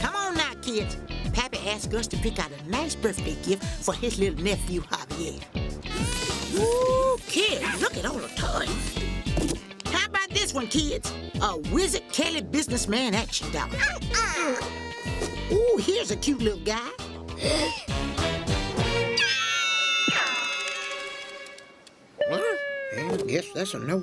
Come on now, kids. Papi asked us to pick out a nice birthday gift for his little nephew, Javier. Ooh, kids, look at all the toys. How about this one, kids? A Wizard Kelly Businessman Action doll. Ooh, here's a cute little guy. well, I guess that's a no.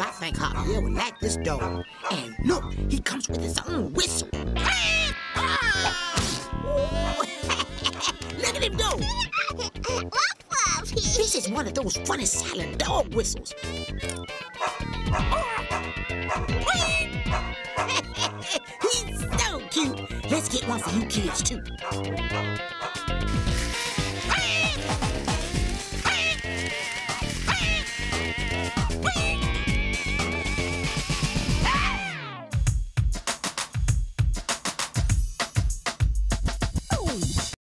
I think Javier would like this dog. And look, he comes with his own whistle. Look at him go. This is one of those funny silent dog whistles. He's so cute. Let's get one for you kids, too.